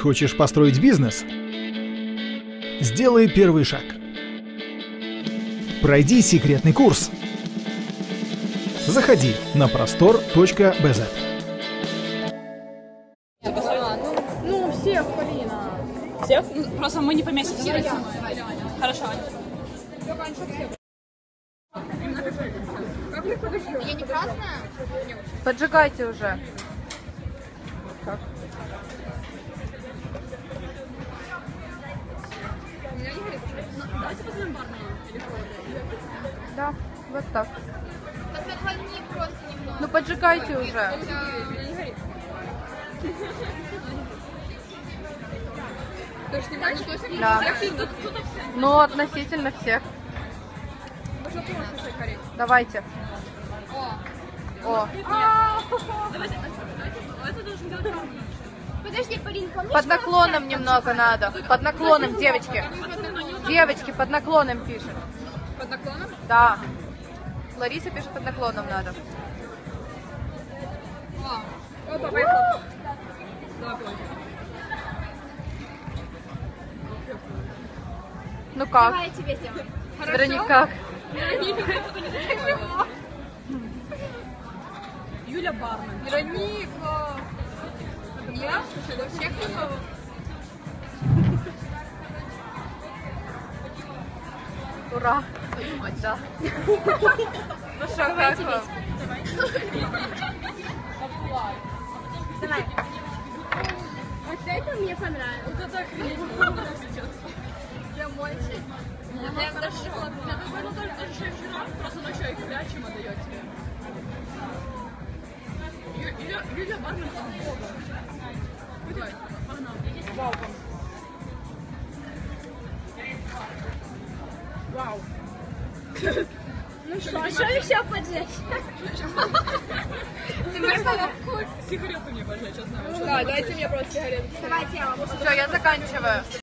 Хочешь построить бизнес? Сделай первый шаг. Пройди секретный курс. Заходи на простор.бз. Ну, ну, всех, Полина. Всех? Ну, Просто мы не поместимся. Хорошо. Я не красная? Поджигайте уже. Да, вот так. Ну поджигайте уже. Да. Ну, относительно всех. Давайте. О, Подожди, Полин, помнишь? под наклоном немного надо. Под наклоном, девочки. Девочки, под наклоном пишет. Под наклоном? Да. Лариса пишет, под наклоном надо. Опа, поехал. Ну как? Давай я тебе сделаю. Вероника, как? Юля Бармен. Вероника. Я? Вообще кто Ура. Да. Ну что, как вам? Давай. Вот это мне понравилось. Вот это Я мальчик. Я дошла. Я только даже вчера просто ночью их прячем отдает тебе. Давай. Вау. Ну что, а что еще поджечь? Ты мне Сигарету мне пожечь, я знаю. Да, дайте мне просто сигарету. Давайте я вам Все, я заканчиваю.